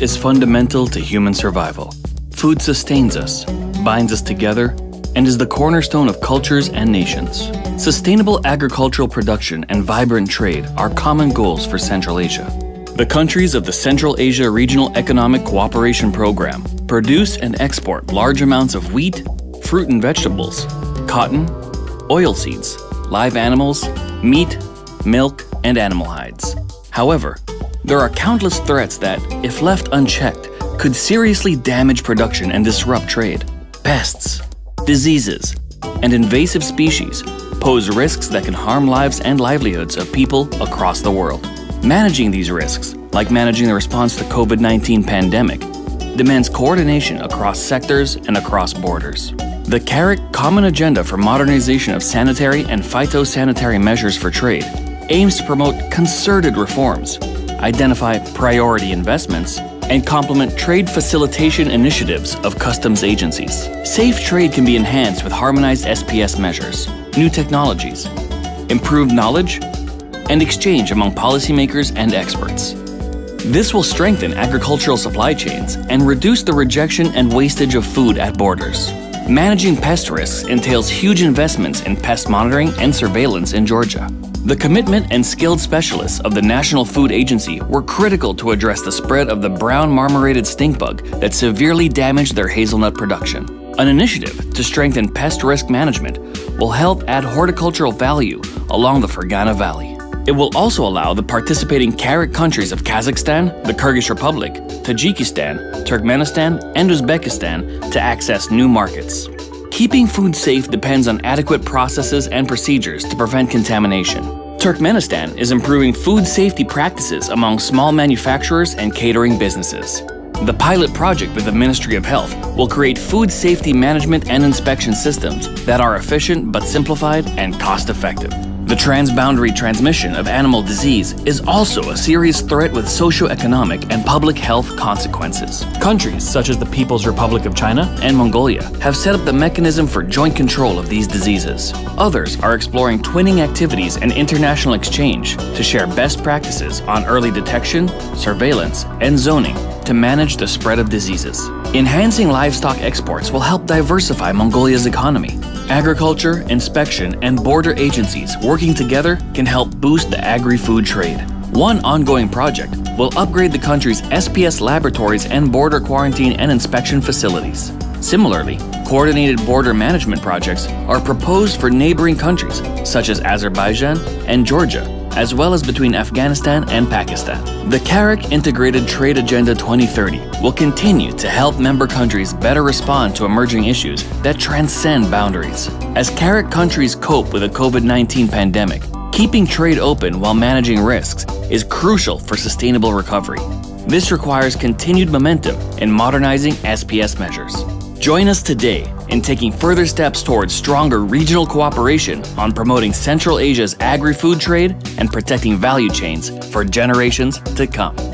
is fundamental to human survival. Food sustains us, binds us together, and is the cornerstone of cultures and nations. Sustainable agricultural production and vibrant trade are common goals for Central Asia. The countries of the Central Asia Regional Economic Cooperation Program produce and export large amounts of wheat, fruit and vegetables, cotton, oilseeds, live animals, meat, milk, and animal hides. However, there are countless threats that, if left unchecked, could seriously damage production and disrupt trade. Pests, diseases, and invasive species pose risks that can harm lives and livelihoods of people across the world. Managing these risks, like managing the response to COVID-19 pandemic, demands coordination across sectors and across borders. The CAREC Common Agenda for Modernization of Sanitary and Phytosanitary Measures for Trade aims to promote concerted reforms, identify priority investments, and complement trade facilitation initiatives of customs agencies. Safe trade can be enhanced with harmonized SPS measures, new technologies, improved knowledge, and exchange among policymakers and experts. This will strengthen agricultural supply chains and reduce the rejection and wastage of food at borders. Managing pest risks entails huge investments in pest monitoring and surveillance in Georgia. The commitment and skilled specialists of the National Food Agency were critical to address the spread of the brown marmorated stink bug that severely damaged their hazelnut production. An initiative to strengthen pest risk management will help add horticultural value along the Fergana Valley. It will also allow the participating CAREC countries of Kazakhstan, the Kyrgyz Republic, Tajikistan, Turkmenistan, and Uzbekistan to access new markets. Keeping food safe depends on adequate processes and procedures to prevent contamination. Turkmenistan is improving food safety practices among small manufacturers and catering businesses. The pilot project with the Ministry of Health will create food safety management and inspection systems that are efficient but simplified and cost effective. The transboundary transmission of animal disease is also a serious threat with socioeconomic and public health consequences. Countries such as the People's Republic of China and Mongolia have set up the mechanism for joint control of these diseases. Others are exploring twinning activities and international exchange to share best practices on early detection, surveillance, and zoning to manage the spread of diseases. Enhancing livestock exports will help diversify Mongolia's economy. Agriculture, inspection, and border agencies working together can help boost the agri-food trade. One ongoing project will upgrade the country's SPS laboratories and border quarantine and inspection facilities. Similarly, coordinated border management projects are proposed for neighboring countries such as Azerbaijan and Georgia as well as between Afghanistan and Pakistan. The CAREC Integrated Trade Agenda 2030 will continue to help member countries better respond to emerging issues that transcend boundaries. As CAREC countries cope with the COVID-19 pandemic, keeping trade open while managing risks is crucial for sustainable recovery. This requires continued momentum in modernizing SPS measures. Join us today in taking further steps towards stronger regional cooperation on promoting Central Asia's agri food trade and protecting value chains for generations to come.